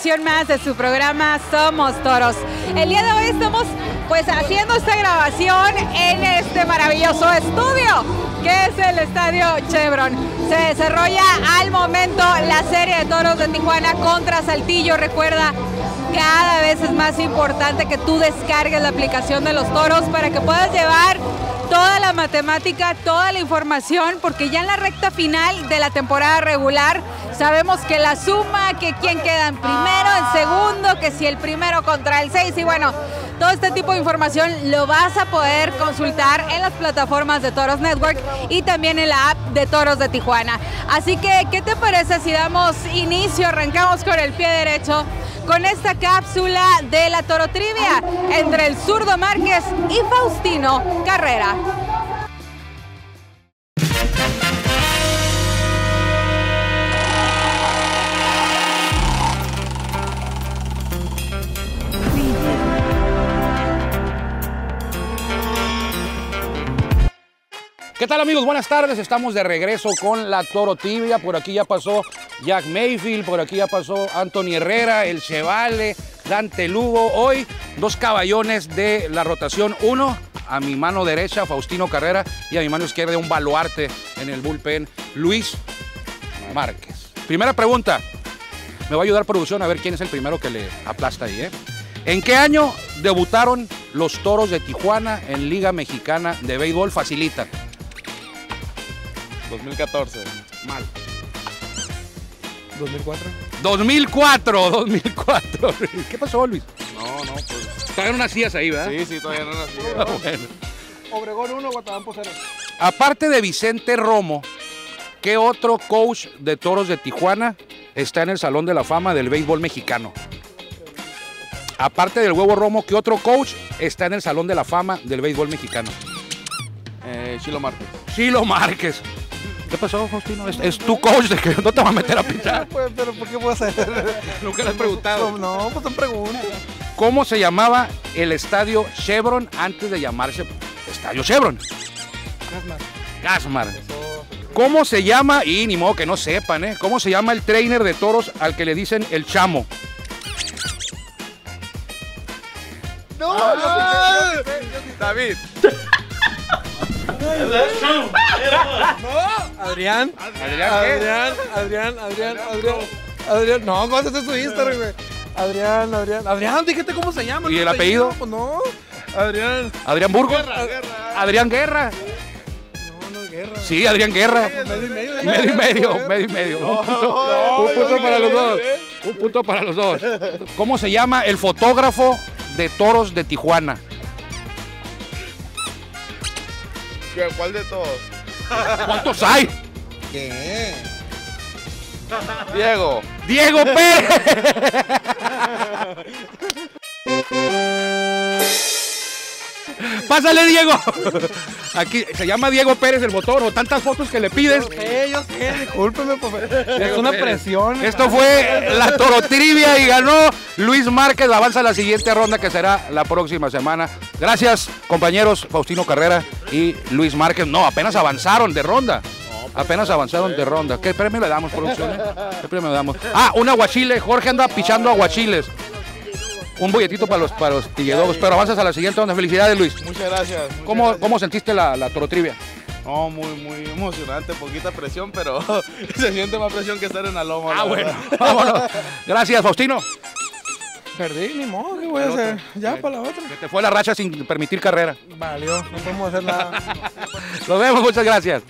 más de su programa Somos Toros. El día de hoy estamos pues haciendo esta grabación en este maravilloso estudio que es el Estadio Chevron. Se desarrolla al momento la serie de toros de Tijuana contra Saltillo. Recuerda, cada vez es más importante que tú descargues la aplicación de los toros para que puedas llevar toda la matemática, toda la información, porque ya en la recta final de la temporada regular sabemos que la suma, que quién queda en primero, en segundo, que si el primero contra el 6 y bueno, todo este tipo de información lo vas a poder consultar en las plataformas de Toros Network y también en la app de Toros de Tijuana. Así que, ¿qué te parece si damos inicio, arrancamos con el pie derecho? con esta cápsula de la Toro Trivia entre el zurdo Márquez y Faustino Carrera. ¿Qué tal amigos? Buenas tardes, estamos de regreso con la Toro Tibia. Por aquí ya pasó Jack Mayfield, por aquí ya pasó Anthony Herrera, el Chevale, Dante Lugo. Hoy dos caballones de la rotación. Uno a mi mano derecha, Faustino Carrera, y a mi mano izquierda un baluarte en el bullpen, Luis Márquez. Primera pregunta, me va a ayudar producción a ver quién es el primero que le aplasta ahí. ¿eh? ¿En qué año debutaron los Toros de Tijuana en Liga Mexicana de Béisbol? Facilita. 2014. Mal. 2004. 2004, 2004. ¿Qué pasó, Luis? No, no, pues. Estaban unas sillas ahí, ¿verdad? Sí, sí, todavía no nací. Ah, bueno. Obregón 1, Guatabampo 0. Aparte de Vicente Romo, ¿qué otro coach de toros de Tijuana está en el Salón de la Fama del béisbol mexicano? Aparte del huevo Romo, ¿qué otro coach está en el Salón de la Fama del béisbol mexicano? Eh, Chilo Márquez. Chilo Márquez. ¿Qué pasó, Faustino? Es, es tu coach de que no te va a meter a pichar. Pues, pero ¿por qué puedo hacer? Nunca le has preguntado. No, pues son preguntas. ¿Cómo se llamaba el estadio Chevron antes de llamarse Estadio Chevron? Gasmar. ¿Cómo se llama? Y ni modo que no sepan, ¿eh? ¿Cómo se llama el trainer de toros al que le dicen el chamo? No, yo sé, yo sé. David. No, Adrián. ¿Adrián? Adrián, Adrián, Adrián, Adrián. Adrián, no, ¿cómo haces su Instagram, güey? Adrián, Adrián. Adrián, dígate cómo se llama. ¿Y el apellido? Pues no. Adrián. ¿Adrián Burgos? ¿Adrián Guerra? No, no, Guerra. Sí, Adrián Guerra. Medio y medio. Medio y medio, medio y medio. Un punto, un punto para los dos. Un punto para los dos. ¿Cómo se llama el fotógrafo de toros de Tijuana? ¿Cuál de todos? ¿Cuántos hay? ¿Qué? Diego. Diego Pérez. Pásale, Diego. Aquí se llama Diego Pérez el fotógrafo. Tantas fotos que le pides. yo sé, discúlpeme, por favor. Es una presión. Esto fue la Torotrivia y ganó Luis Márquez. Avanza a la siguiente ronda que será la próxima semana. Gracias, compañeros Faustino Carrera y Luis Márquez. No, apenas avanzaron de ronda. Apenas avanzaron de ronda. ¿Qué premio le damos, producción? eh? ¿Qué premio le damos? Ah, un aguachile. Jorge anda pichando aguachiles. Un bolletito para los, para los tiguedogos. Pero avanzas a la siguiente ronda. Felicidades, Luis. Muchas gracias. ¿Cómo, ¿Cómo sentiste la, la Torotrivia? No, muy, muy emocionante, poquita presión, pero se siente más presión que estar en la loma. Ah, bueno. Vámonos. Gracias, Faustino. Perdí, ni modo, ¿qué voy a hacer? Ya, para la otra. Se te fue la racha sin permitir carrera. Valió, no podemos hacer nada. Nos vemos, muchas gracias.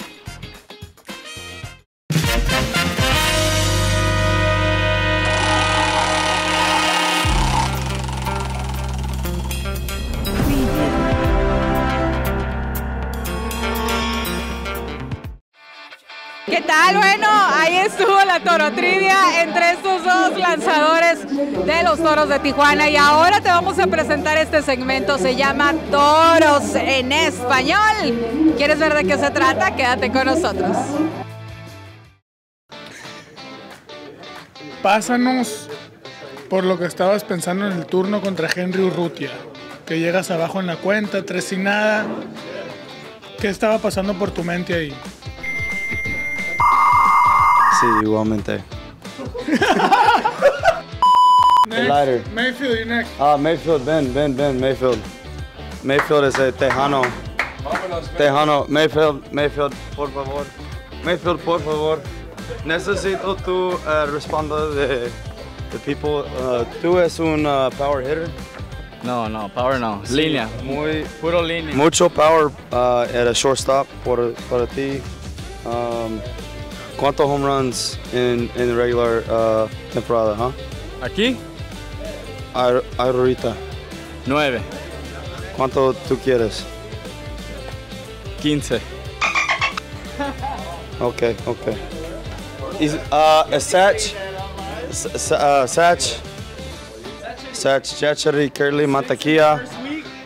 Bueno, ahí estuvo la Toro Trivia entre estos dos lanzadores de los Toros de Tijuana y ahora te vamos a presentar este segmento, se llama Toros en Español. ¿Quieres ver de qué se trata? Quédate con nosotros. Pásanos por lo que estabas pensando en el turno contra Henry Urrutia, que llegas abajo en la cuenta, tres sin nada. ¿Qué estaba pasando por tu mente ahí? Sí, igualmente. Next. lighter. Mayfield, you next. Ah, Mayfield, ven, ven, ven, Mayfield. Mayfield es el Tejano. Tejano, Mayfield, Mayfield, por favor. Mayfield, por favor. Necesito tu uh, responder de, de people. Uh, tú es un uh, power hitter. No, no, power no. Línea. Muy, Puro línea. mucho power uh, at a shortstop por, para ti. Um, ¿Cuántos home runs en en regular uh, temporada? Huh? Aquí, Ar- ahorita. nueve. ¿Cuánto tú quieres? 15. Okay, okay. Is uh a Satch? S- s- uh, Satch? Satch, Chachari, Curly, Mantequilla.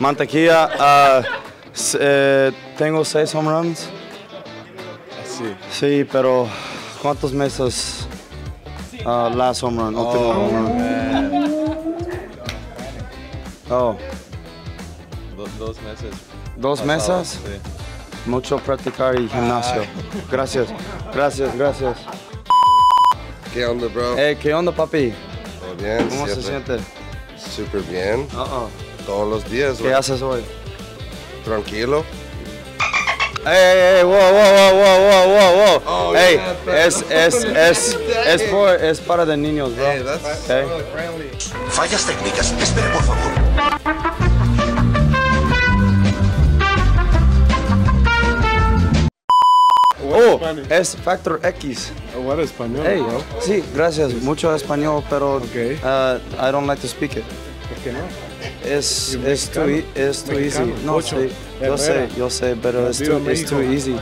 Mantequilla, uh, eh, tengo seis home runs. Sí. Sí, pero ¿cuántos meses? Uh, last home run, último home run. Oh, dos meses. dos meses. Mucho practicar y gimnasio. Gracias, gracias, gracias. ¿Qué onda, bro? Hey, ¿qué onda, papi? ¿Todo bien? ¿Cómo se siente? Súper bien. Uh-oh. Todos los días, ¿Qué haces hoy? Tranquilo. Hey, wow, wow, wow, wow, wow, wow. Oh, hey, yeah, es, es, es, es, por, es para de niños, bro. Hey, that's Okay. really friendly. Fallas técnicas. Espere, por favor. Oh, es Factor X. What español, Hey, bro? sí, gracias. Mucho español, pero Okay. uh, I don't like to speak it. ¿Por qué no? Es, You're es too, es too easy. No, sí, yo sé, yo sé, pero es too, it's too easy.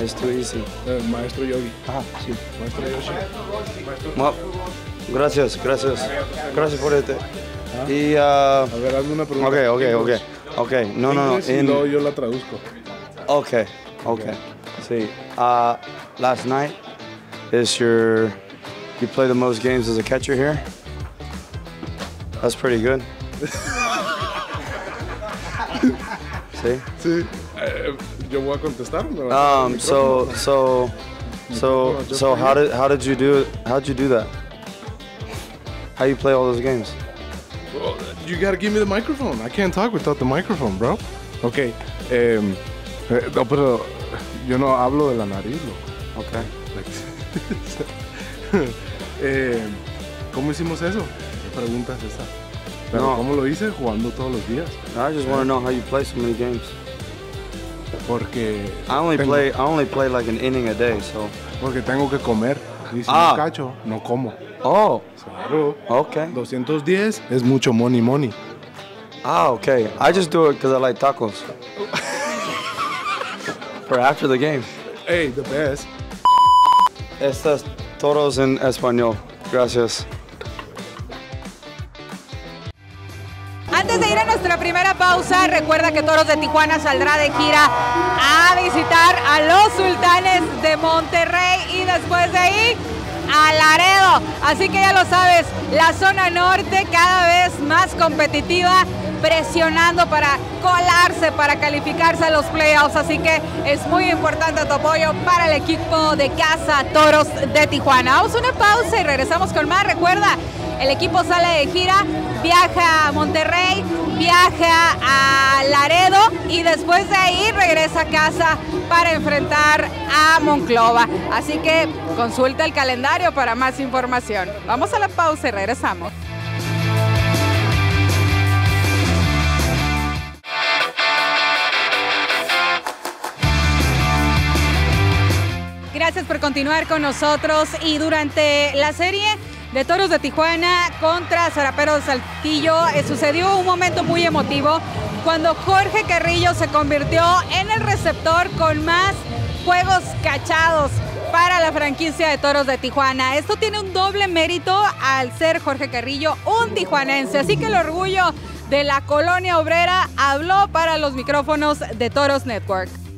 Es too easy. El maestro Yogi. Ah, sí. Maestro. Well, gracias, gracias. Gracias por este. Y, uh, A ver, hazme una pregunta. ok, ok, ok. Ok, no, no, no. Y luego yo la traduzco. Okay, okay. See, uh, last night is your you play the most games as a catcher here. That's pretty good. See, Sí. Eh, yo voy a contestar. ¿me vas a dar el um, so so so so how did how did you do how'd you do that? How you play all those games? Well, you gotta give me the microphone. I can't talk without the microphone, bro. Ok. em, eh, no, pero yo no hablo de la nariz, loco. Okay. Eh, ¿Cómo hicimos eso? ¿Qué pregunta es esa? Pero No. ¿Cómo lo hice? Jugando todos los días. I just want to know how you play so many games. Porque, I only Tengo- play I only play like an inning a day, so. porque tengo que comer. Y si Ah. no cacho, no como. Oh, Claro. okay. 210 es mucho money money. Ah, okay. I just do it because I like tacos. For after the game. Hey, the best. Estas todos en español. Gracias. Antes de ir a nuestra primera pausa, recuerda que Toros de Tijuana saldrá de gira a visitar a los Sultanes de Monterrey y después de ahí a Laredo. Así que ya lo sabes, la zona norte cada vez más competitiva, presionando para colarse, para calificarse a los playoffs. Así que es muy importante tu apoyo para el equipo de casa Toros de Tijuana. Vamos a una pausa y regresamos con más. Recuerda, el equipo sale de gira, viaja a Monterrey, viaja a Laredo y después de ahí regresa a casa para enfrentar a Monclova. Así que consulta el calendario para más información. Vamos a la pausa y regresamos. Por continuar con nosotros y durante la serie de Toros de Tijuana contra Zarapero de Saltillo eh, sucedió un momento muy emotivo cuando Jorge Carrillo se convirtió en el receptor con más juegos cachados para la franquicia de Toros de Tijuana. Esto tiene un doble mérito al ser Jorge Carrillo un tijuanense, así que el orgullo de la colonia obrera habló para los micrófonos de Toros Network.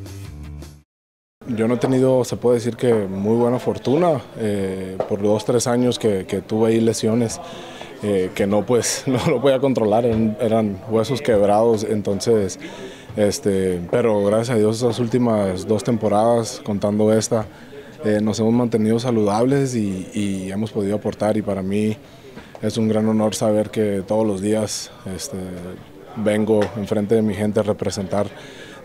Yo no he tenido, se puede decir que muy buena fortuna eh, por dos, tres años que, tuve ahí lesiones eh, que no pues no lo podía controlar, eran, huesos quebrados, entonces Este, pero gracias a Dios esas últimas dos temporadas, contando esta, eh, nos hemos mantenido saludables y, y hemos podido aportar y para mí es un gran honor saber que todos los días este, vengo enfrente de mi gente a representar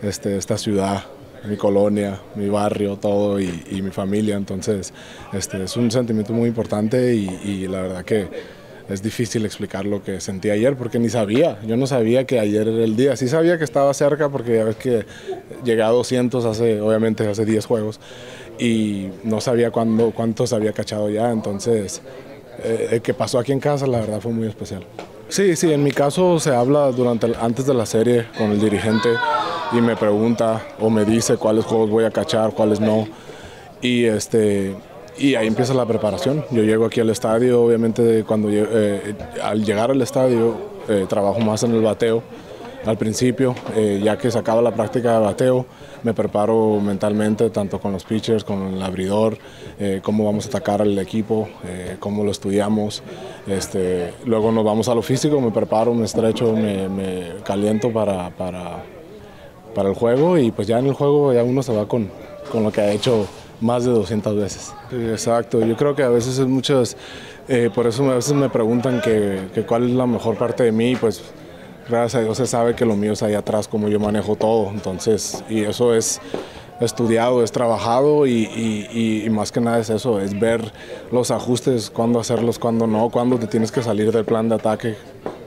este, esta ciudad, mi colonia, mi barrio, todo y, mi familia. Entonces este, es un sentimiento muy importante y, la verdad que es difícil explicar lo que sentí ayer porque ni sabía, yo no sabía que ayer era el día, sí sabía que estaba cerca porque ya ves que llegué a 200 hace, obviamente hace 10 juegos y no sabía cuándo, cuántos había cachado ya, entonces eh, el que pasó aquí en casa la verdad fue muy especial. Sí, sí, en mi caso se habla durante antes de la serie con el dirigente y me pregunta o me dice cuáles juegos voy a cachar, cuáles no. Y este y ahí empieza la preparación. Yo llego aquí al estadio, obviamente cuando eh, al llegar al estadio eh, trabajo más en el bateo al principio, eh, ya que se acaba la práctica de bateo, me preparo mentalmente tanto con los pitchers, con el abridor, eh, cómo vamos a atacar al equipo, eh, cómo lo estudiamos. Este, luego nos vamos a lo físico, me preparo, me estrecho, me, me caliento para, para, para el juego y pues ya en el juego ya uno se va con, con lo que ha hecho más de 200 veces. Exacto, yo creo que a veces es muchas, eh, por eso a veces me preguntan que, que cuál es la mejor parte de mí, pues gracias a Dios se sabe que lo mío es ahí atrás, como yo manejo todo, entonces, y eso es estudiado, es trabajado y- y- y más que nada es eso, es ver los ajustes, cuándo hacerlos, cuándo no, cuándo te tienes que salir del plan de ataque.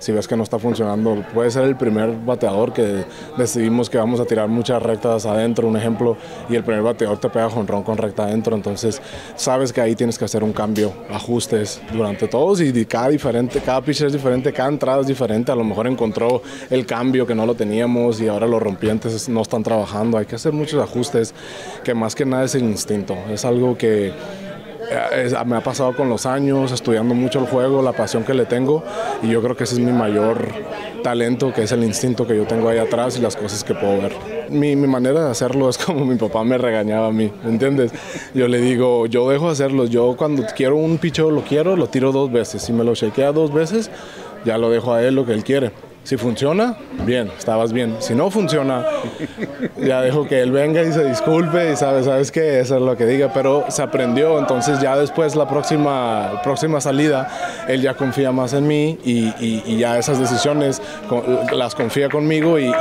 Si ves que no está funcionando, puede ser el primer bateador que decidimos que vamos a tirar muchas rectas adentro, un ejemplo, y el primer bateador te pega jonrón con recta adentro, entonces sabes que ahí tienes que hacer un cambio, ajustes durante todos y cada diferente, cada pitcher es diferente, cada entrada es diferente, a lo mejor encontró el cambio que no lo teníamos y ahora los rompientes no están trabajando, hay que hacer muchos ajustes que más que nada es el instinto, es algo que me ha pasado con los años, estudiando mucho el juego, la pasión que le tengo y yo creo que ese es mi mayor talento, que es el instinto que yo tengo ahí atrás y las cosas que puedo ver. Mi, mi manera de hacerlo es como mi papá me regañaba a mí, ¿me entiendes? Yo le digo, yo dejo de hacerlo, yo cuando quiero un picho lo quiero, lo tiro dos veces, si me lo shakea dos veces, ya lo dejo a él lo que él quiere. Si funciona, bien, estabas bien. Si no funciona, ya dejo que él venga y se disculpe y sabes, sabes que eso es lo que diga, pero se aprendió, entonces ya después la próxima, próxima salida, él ya confía más en mí y, y- y ya esas decisiones las confía conmigo y,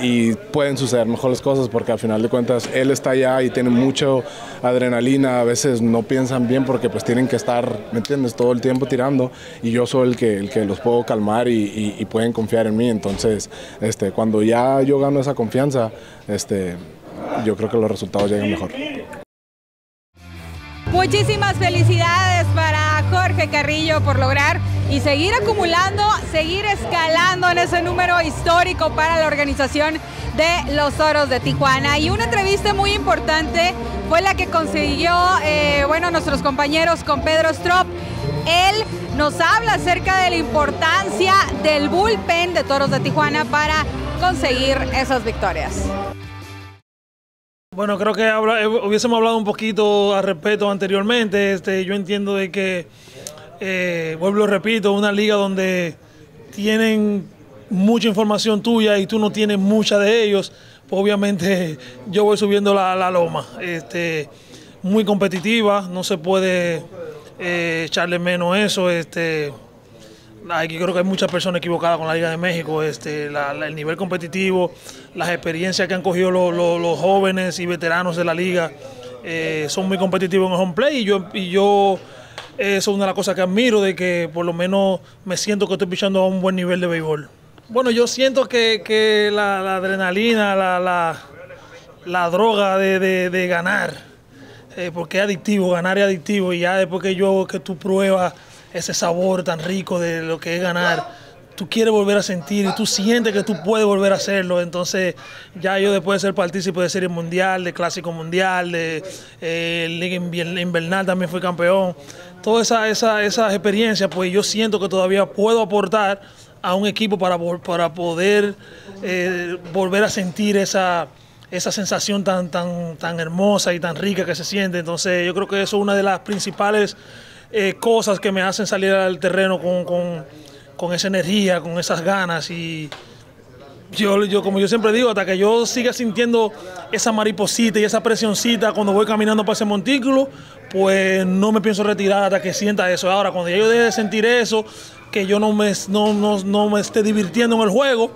y- pueden suceder mejores cosas porque al final de cuentas él está allá y tiene mucho adrenalina, a veces no piensan bien porque pues tienen que estar, ¿me entiendes?, todo el tiempo tirando y yo soy el que, el que los puedo calmar y pueden confiar en mí, entonces este, cuando ya yo gano esa confianza, este, yo creo que los resultados llegan mejor. Muchísimas felicidades para Jorge Carrillo por lograr y seguir acumulando, seguir escalando en ese número histórico para la organización de los Toros de Tijuana. Y una entrevista muy importante fue la que consiguió, eh, bueno, nuestros compañeros con Pedro Strop. Él nos habla acerca de la importancia del bullpen de Toros de Tijuana para conseguir esas victorias. Bueno, creo que eh, hubiésemos hablado un poquito al respecto anteriormente. Este, yo entiendo de que, eh, vuelvo repito, una liga donde tienen mucha información tuya y tú no tienes mucha de ellos, pues obviamente yo voy subiendo la, la loma. Este, muy competitiva, no se puede eh, echarle menos eso. Este, Aquí creo que hay muchas personas equivocadas con la Liga de México, este, el nivel competitivo, las experiencias que han cogido los, jóvenes y veteranos de la liga eh, son muy competitivos en el home play y yo, y yo eso es una de las cosas que admiro, de que por lo menos me siento que estoy pichando a un buen nivel de béisbol. Bueno, yo siento que, que la, adrenalina, la, la, droga de- de ganar, eh, porque es adictivo, ganar es adictivo y ya después que yo, que tú pruebas ese sabor tan rico de lo que es ganar, tú quieres volver a sentir y tú sientes que tú puedes volver a hacerlo, entonces ya yo después de ser partícipe de Serie Mundial, de Clásico Mundial, de eh, Liga Invernal también fui campeón, todas esa, esa, esas experiencias, pues yo siento que todavía puedo aportar a un equipo para, para poder eh, volver a sentir esa, esa sensación tan, tan, tan hermosa y tan rica que se siente. Entonces yo creo que eso es una de las principales eh, cosas que me hacen salir al terreno con, con- con esa energía, con esas ganas y yo, yo, como yo siempre digo, hasta que yo siga sintiendo esa mariposita y esa presioncita cuando voy caminando para ese montículo, pues no me pienso retirar hasta que sienta eso. Ahora, cuando yo deje de sentir eso, que yo no me, no, no, no me esté divirtiendo en el juego,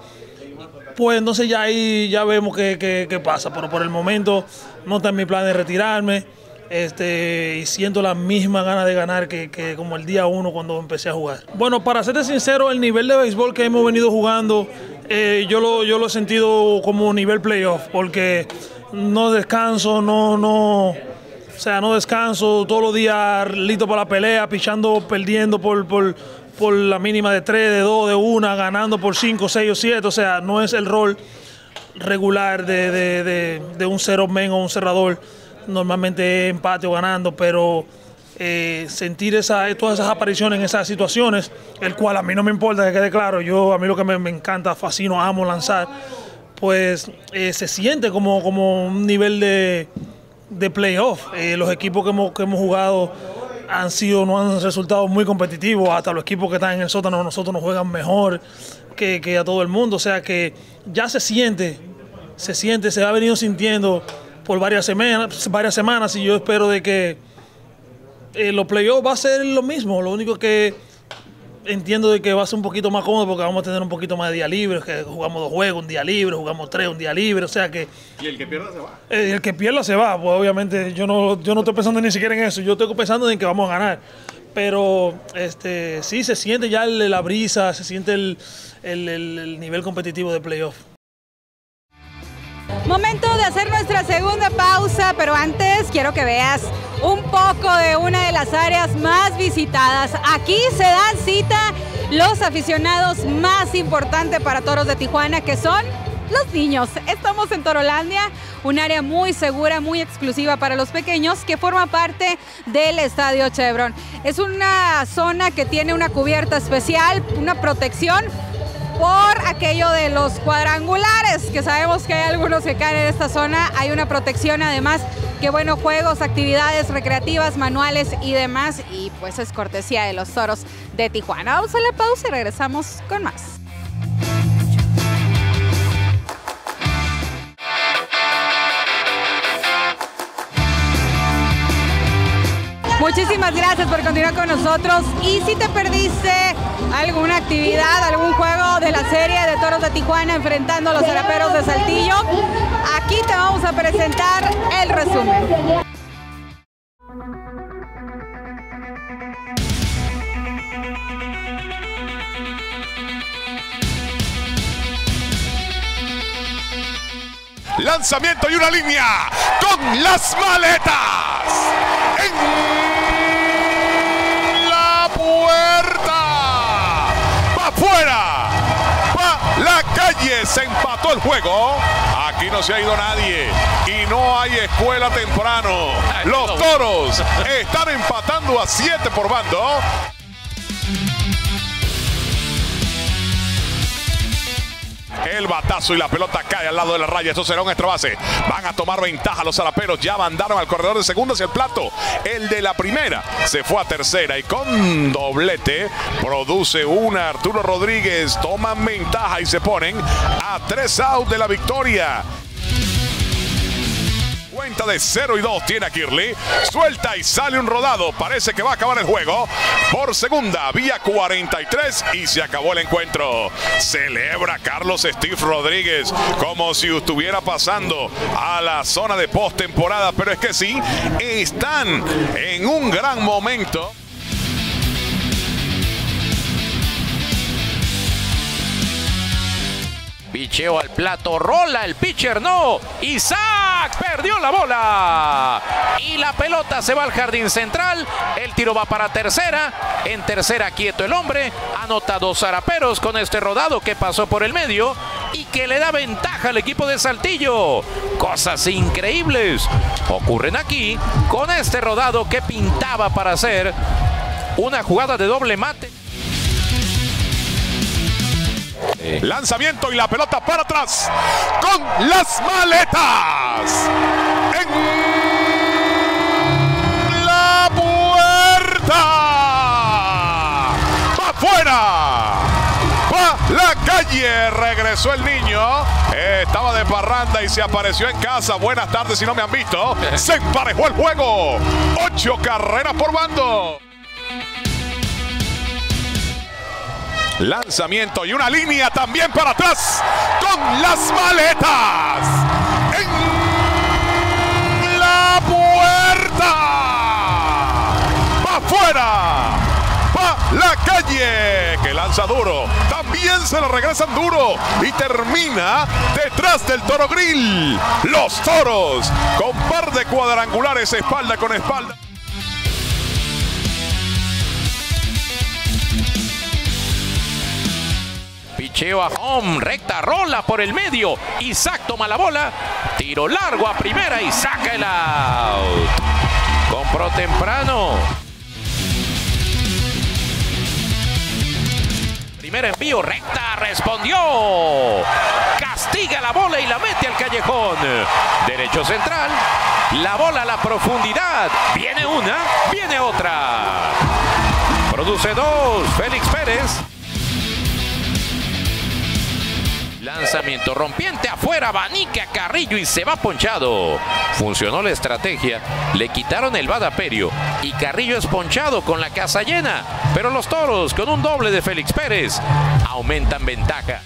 pues entonces ya ahí ya vemos qué, qué- pasa. Pero por el momento no está en mi plan de retirarme. Este, y siento la misma gana de ganar que, que como el día uno cuando empecé a jugar. Bueno, para serte sincero, el nivel de béisbol que hemos venido jugando, eh, yo, lo, yo lo he sentido como nivel playoff, porque no descanso, no, no, o sea, no descanso, todos los días listo para la pelea, pichando, perdiendo por, por la mínima de 3, de 2, de 1, ganando por 5, 6 o 7. O sea, no es el rol regular de, de, de- un cero men o un cerrador. Normalmente es empate o ganando, pero eh, sentir esa, todas esas apariciones en esas situaciones, el cual a mí no me importa que quede claro, yo a mí lo que me, me encanta, fascino, amo lanzar, pues eh, se siente como, como un nivel de, de playoff. Eh, los equipos que hemos, que hemos jugado han sido, no han resultado muy competitivos, hasta los equipos que están en el sótano nosotros nos juegan mejor que, que a todo el mundo, o sea que ya se siente, se siente, se ha venido sintiendo por varias semanas, varias semanas. Y yo espero de que eh, los playoffs va a ser lo mismo, lo único que entiendo de que va a ser un poquito más cómodo porque vamos a tener un poquito más de día libre, que jugamos dos juegos, un día libre, jugamos tres, un día libre, o sea que Y el que pierda se va. eh, el que pierda se va, pues obviamente yo no, yo no estoy pensando ni siquiera en eso, yo estoy pensando en que vamos a ganar. Pero este, sí se siente ya el- la brisa, se siente el, el- el- el nivel competitivo de playoff. Momento de hacer nuestra segunda pausa, pero antes quiero que veas un poco de una de las áreas más visitadas. Aquí se dan cita los aficionados más importantes para Toros de Tijuana, que son los niños. Estamos en Torolandia, un área muy segura, muy exclusiva para los pequeños, que forma parte del Estadio Chevron. Es una zona que tiene una cubierta especial, una protección por aquello de los cuadrangulares, que sabemos que hay algunos que caen en esta zona. Hay una protección además, que bueno, juegos, actividades recreativas, manuales y demás. Y pues es cortesía de los toros de Tijuana. Vamos a la pausa y regresamos con más. Muchísimas gracias por continuar con nosotros. Y si te perdiste alguna actividad, algún juego la serie de Toros de Tijuana enfrentando a los Zaraperos de Saltillo, aquí te vamos a presentar el resumen. Lanzamiento y una línea con las maletas. Se empató el juego. Aquí no se ha ido nadie. Y no hay escuela temprano. Los toros están empatando a 7 por bando. El batazo y la pelota cae al lado de la raya. Esto será un extra base. Van a tomar ventaja los zaraperos. Ya mandaron al corredor de segunda hacia el plato. El de la primera se fue a tercera y con doblete produce una. Arturo Rodríguez toman ventaja y se ponen a tres out de la victoria. Cuenta de 0 y 2 tiene a Kirley. Suelta y sale un rodado. Parece que va a acabar el juego. Por segunda, vía 43 y se acabó el encuentro. Celebra Carlos Steve Rodríguez como si estuviera pasando a la zona de postemporada. Pero es que sí, están en un gran momento. Picheo al plato, rola el pitcher, no. Isaac perdió la bola. Y la pelota se va al jardín central. El tiro va para tercera. En tercera quieto el hombre. Anota dos zaraperos con este rodado que pasó por el medio y que le da ventaja al equipo de Saltillo. Cosas increíbles ocurren aquí con este rodado que pintaba para hacer una jugada de doble mate. Lanzamiento y la pelota para atrás con las maletas. En la puerta. Va afuera. Va la calle. Regresó el niño. Eh, estaba de parranda y se apareció en casa. Buenas tardes si no me han visto. Se emparejó el juego. Ocho carreras por bando. Lanzamiento y una línea también para atrás con las maletas. En la puerta. Va afuera. Va la calle que lanza duro. También se lo regresan duro y termina detrás del toro grill. Los toros con par de cuadrangulares espalda con espalda. Picheo a home, recta, rola por el medio. Isaac toma la bola. Tiro largo a primera y saca el out. Compró temprano. Primer envío, recta, respondió. Castiga la bola y la mete al callejón. Derecho central. La bola a la profundidad. Viene una, viene otra. Produce dos, Félix Pérez. Lanzamiento rompiente afuera, Banica Carrillo y se va ponchado. Funcionó la estrategia, le quitaron el badaperio y Carrillo es ponchado con la casa llena. Pero los toros, con un doble de Félix Pérez, aumentan ventaja.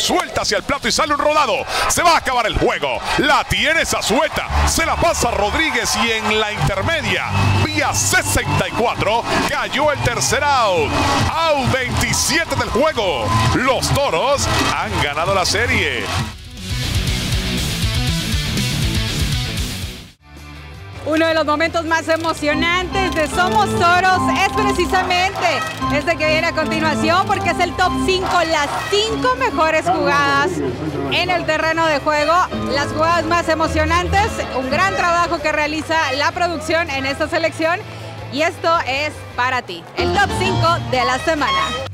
Suelta hacia el plato y sale un rodado. Se va a acabar el juego. La tiene Zazueta. Se la pasa Rodríguez y en la intermedia, vía 64, cayó el tercer out. Out 27 del juego. Los toros han ganado la serie. Uno de los momentos más emocionantes de Somos Toros es precisamente este que viene a continuación porque es el top 5, las 5 mejores jugadas en el terreno de juego, las jugadas más emocionantes, un gran trabajo que realiza la producción en esta selección y esto es para ti, el top 5 de la semana.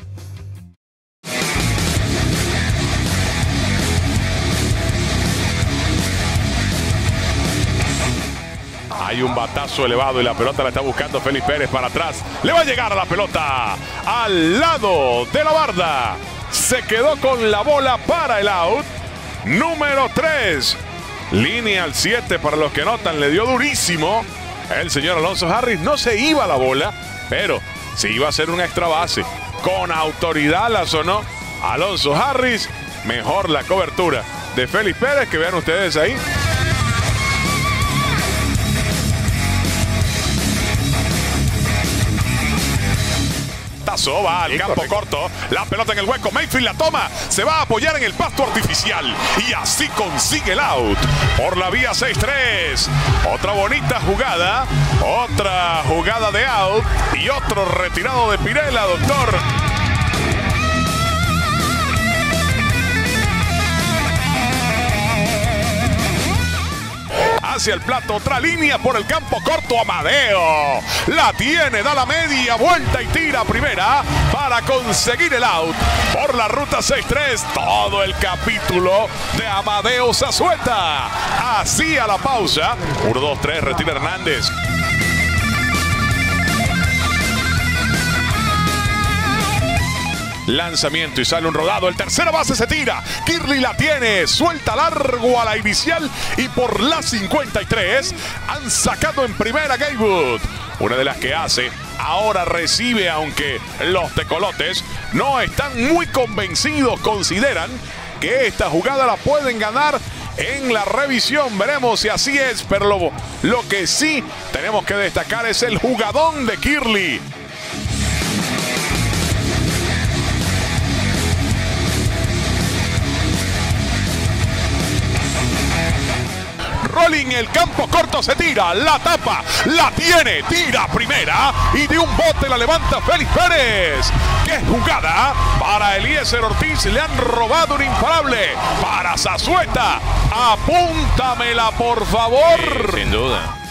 Hay un batazo elevado y la pelota la está buscando Félix Pérez para atrás. Le va a llegar a la pelota al lado de la barda. Se quedó con la bola para el out. Número 3. Línea al 7 para los que notan. Le dio durísimo. El señor Alonso Harris no se iba a la bola, pero si iba a ser una extra base. Con autoridad la sonó Alonso Harris. Mejor la cobertura de Félix Pérez que vean ustedes ahí. Tazo va al campo corto. La pelota en el hueco. Mayfield la toma. Se va a apoyar en el pasto artificial. Y así consigue el out. Por la vía 6-3. Otra bonita jugada. Otra jugada de out. Y otro retirado de Pirela, doctor. Hacia el plato, otra línea por el campo corto, Amadeo. La tiene, da la media vuelta y tira primera para conseguir el out. Por la ruta 6-3, todo el capítulo de Amadeo Zazueta. Así a la pausa. 1-2-3, retira Hernández. Lanzamiento y sale un rodado. El tercera base se tira. Kirly la tiene. Suelta largo a la inicial. Y por la 53 han sacado en primera Gaywood. Una de las que hace. Ahora recibe, aunque los tecolotes no están muy convencidos. Consideran que esta jugada la pueden ganar en la revisión. Veremos si así es. Pero lo, lo que sí tenemos que destacar es el jugadón de Kirly. Rolling, el campo corto se tira, la tapa, la tiene, tira primera y de un bote la levanta Félix Pérez. ¡Qué jugada! Para Eliezer Ortiz le han robado un imparable. Para Zazueta, apúntamela por favor. sin duda.